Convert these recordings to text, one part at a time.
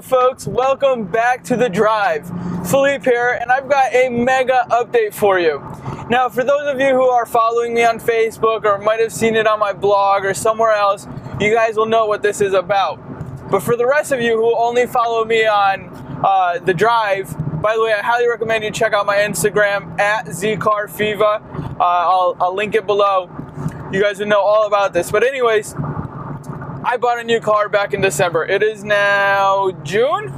folks. Welcome back to The Drive. Filipe here, and I've got a mega update for you. Now, for those of you who are following me on Facebook or might have seen it on my blog or somewhere else, you guys will know what this is about. But for the rest of you who only follow me on uh, The Drive, by the way, I highly recommend you check out my Instagram at zcarfiva. Uh, I'll, I'll link it below. You guys will know all about this. But anyways, I bought a new car back in December. It is now June,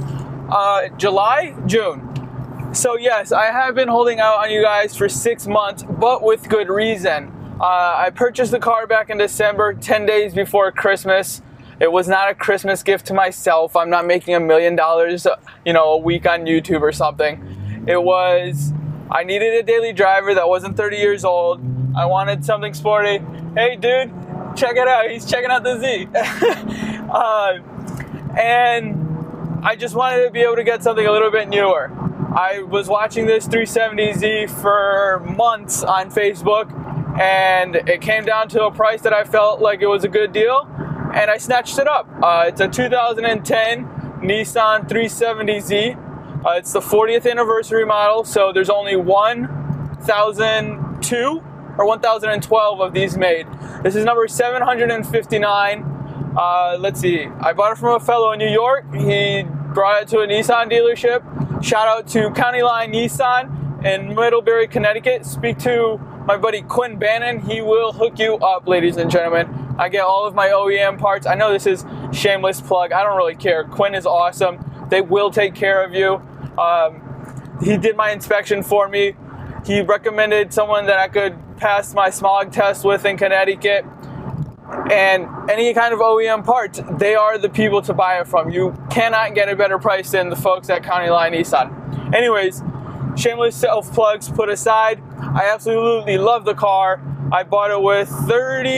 uh, July, June. So yes, I have been holding out on you guys for six months, but with good reason. Uh, I purchased the car back in December, 10 days before Christmas. It was not a Christmas gift to myself. I'm not making a million dollars, you know, a week on YouTube or something. It was, I needed a daily driver that wasn't 30 years old. I wanted something sporty. Hey, dude, check it out. He's checking out the Z. uh, and I just wanted to be able to get something a little bit newer. I was watching this 370Z for months on Facebook, and it came down to a price that I felt like it was a good deal, and I snatched it up. Uh, it's a 2010 Nissan 370Z. Uh, it's the 40th anniversary model, so there's only 1,002 or 1,012 of these made. This is number 759. Uh, let's see. I bought it from a fellow in New York. He brought it to a Nissan dealership. Shout out to County Line Nissan in Middlebury, Connecticut. Speak to my buddy Quinn Bannon. He will hook you up, ladies and gentlemen. I get all of my OEM parts. I know this is shameless plug. I don't really care. Quinn is awesome. They will take care of you. Um, he did my inspection for me. He recommended someone that I could pass my smog test with in Connecticut. And any kind of OEM parts, they are the people to buy it from. You cannot get a better price than the folks at County Line Nissan. Anyways, shameless self plugs put aside. I absolutely love the car. I bought it with 30,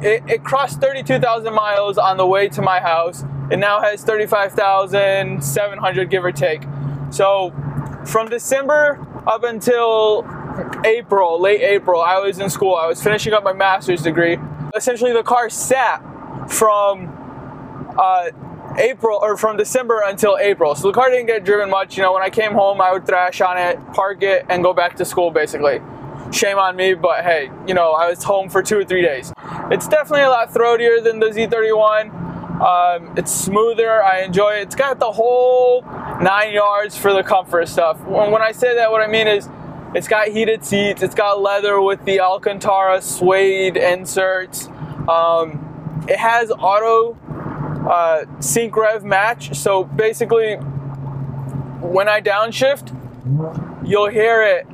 it, it crossed 32,000 miles on the way to my house. It now has 35,700, give or take. So from December up until April, late April, I was in school. I was finishing up my master's degree. Essentially, the car sat from uh, April or from December until April. So the car didn't get driven much. You know, when I came home, I would thrash on it, park it, and go back to school basically. Shame on me, but hey, you know, I was home for two or three days. It's definitely a lot throatier than the Z31. Um, it's smoother. I enjoy it. It's got the whole nine yards for the comfort stuff. When, when I say that, what I mean is it's got heated seats. It's got leather with the Alcantara suede inserts. Um, it has auto uh, sync rev match. So basically, when I downshift, you'll hear it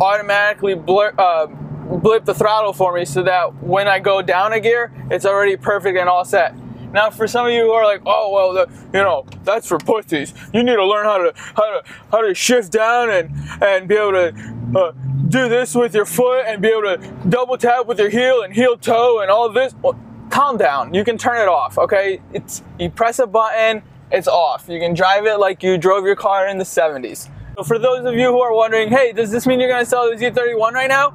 automatically blur, uh, blip the throttle for me so that when I go down a gear, it's already perfect and all set. Now, for some of you who are like, oh well, the, you know, that's for pussies. You need to learn how to how to how to shift down and and be able to uh, do this with your foot and be able to double tap with your heel and heel toe and all this. Well, calm down. You can turn it off. Okay, it's you press a button, it's off. You can drive it like you drove your car in the 70s. So for those of you who are wondering, hey, does this mean you're going to sell the Z31 right now?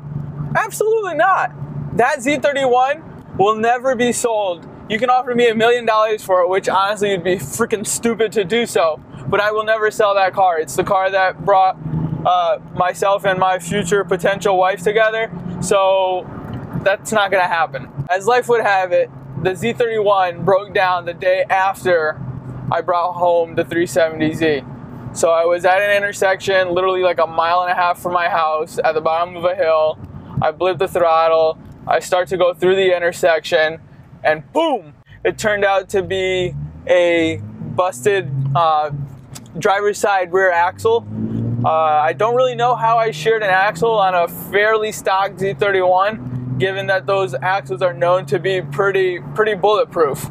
Absolutely not. That Z31 will never be sold you can offer me a million dollars for it, which honestly you'd be freaking stupid to do so. But I will never sell that car. It's the car that brought uh, myself and my future potential wife together. So that's not gonna happen. As life would have it, the Z31 broke down the day after I brought home the 370Z. So I was at an intersection, literally like a mile and a half from my house, at the bottom of a hill. I blipped the throttle. I start to go through the intersection and boom, it turned out to be a busted uh, driver's side rear axle. Uh, I don't really know how I shared an axle on a fairly stock Z31, given that those axles are known to be pretty pretty bulletproof.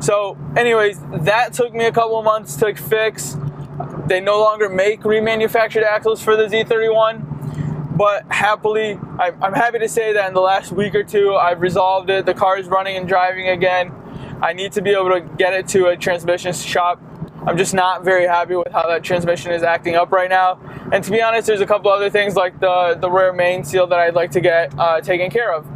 So, anyways, that took me a couple months to fix. They no longer make remanufactured axles for the Z31 but happily, I'm happy to say that in the last week or two, I've resolved it. The car is running and driving again. I need to be able to get it to a transmission shop. I'm just not very happy with how that transmission is acting up right now. And to be honest, there's a couple other things like the, the rear main seal that I'd like to get uh, taken care of.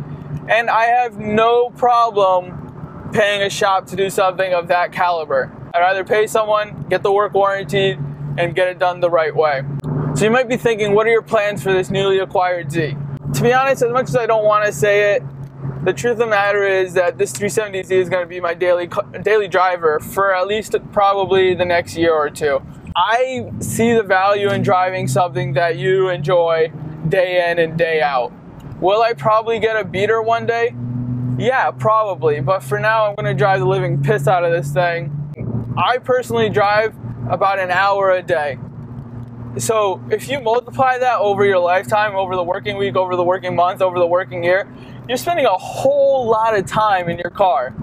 And I have no problem paying a shop to do something of that caliber. I'd rather pay someone, get the work warranted, and get it done the right way. So you might be thinking, what are your plans for this newly acquired Z? To be honest, as much as I don't want to say it, the truth of the matter is that this 370Z is going to be my daily daily driver for at least probably the next year or two. I see the value in driving something that you enjoy day in and day out. Will I probably get a beater one day? Yeah, probably. But for now, I'm going to drive the living piss out of this thing. I personally drive about an hour a day. So if you multiply that over your lifetime, over the working week, over the working month, over the working year, you're spending a whole lot of time in your car.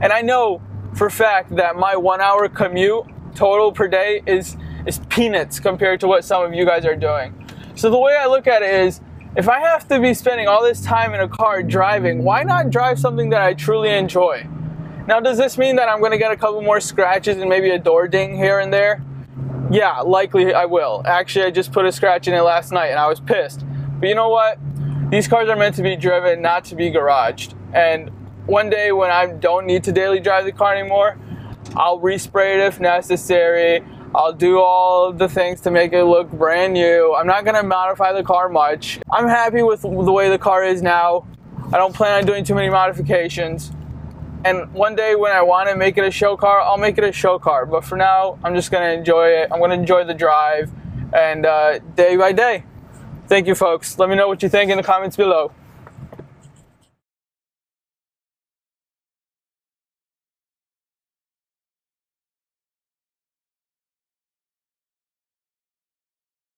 And I know for fact that my one hour commute total per day is is peanuts compared to what some of you guys are doing. So the way I look at it is if I have to be spending all this time in a car driving, why not drive something that I truly enjoy? Now, does this mean that I'm going to get a couple more scratches and maybe a door ding here and there? Yeah, likely I will. Actually, I just put a scratch in it last night and I was pissed. But you know what? These cars are meant to be driven, not to be garaged. And one day when I don't need to daily drive the car anymore, I'll respray it if necessary. I'll do all the things to make it look brand new. I'm not gonna modify the car much. I'm happy with the way the car is now. I don't plan on doing too many modifications. And one day when I want to make it a show car, I'll make it a show car. But for now, I'm just gonna enjoy it. I'm gonna enjoy the drive and uh, day by day. Thank you, folks. Let me know what you think in the comments below.